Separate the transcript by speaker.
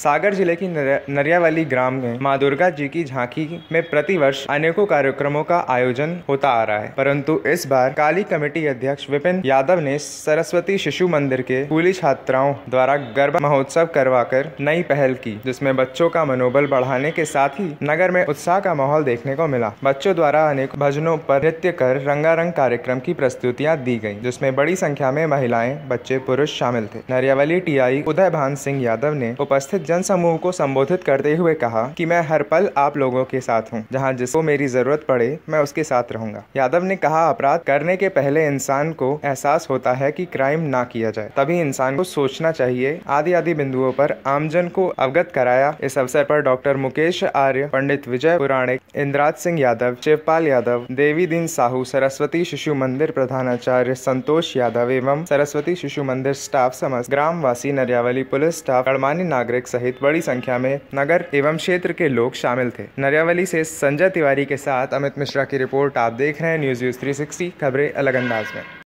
Speaker 1: सागर ज़िले की नरियावाली ग्राम में माँ दुर्गा जी की झांकी में प्रतिवर्ष अनेकों कार्यक्रमों का आयोजन होता आ रहा है। परंतु इस बार काली कमेटी अध्यक्ष विपिन यादव ने सरस्वती शिशु मंदिर के स्कूली छात्राओं द्वारा गरबा महोत्सव करवाकर नई पहल की, जिसमें बच्चों का मनोबल बढ़ाने के साथ ही नगर में उत्साह का माहौल देखने को मिला। बच्चों द्वारा अनेक भजनों पर नृत्य कर रंगारंग कार्यक्रम की प्रस्तुतियाँ दी गई जिसमें बड़ी संख्या में महिलाएँ, बच्चे, पुरुष शामिल थे। नरियावाली टीआई उदय भान सिंह यादव ने उपस्थित जन समूह को संबोधित करते हुए कहा कि मैं हर पल आप लोगों के साथ हूँ। जहाँ जिसको मेरी ज़रूरत पड़े, मैं उसके साथ रहूँगा। यादव ने कहा, अपराध करने के पहले इंसान को एहसास होता है कि क्राइम ना किया जाए। तभी इंसान को सोचना चाहिए। आदि आदि बिंदुओं पर आमजन को अवगत कराया। इस अवसर पर डॉक्टर मुकेश आर्य, पंडित विजय पुराणिक, इंद्राज सिंह यादव, शिवपाल यादव देवी दीन साहू, सरस्वती शिशु मंदिर प्रधानाचार्य संतोष यादव एवं सरस्वती शिशु मंदिर स्टाफ समस्त ग्रामवासी नरियावली पुलिस स्टाफ, गणमान्य नागरिक सहित बड़ी संख्या में नगर एवं क्षेत्र के लोग शामिल थे। नरियावली से संजय तिवारी के साथ अमित मिश्रा की रिपोर्ट आप देख रहे हैं न्यूज़ व्यूज़ थ्री खबरें अलग अंदाज में।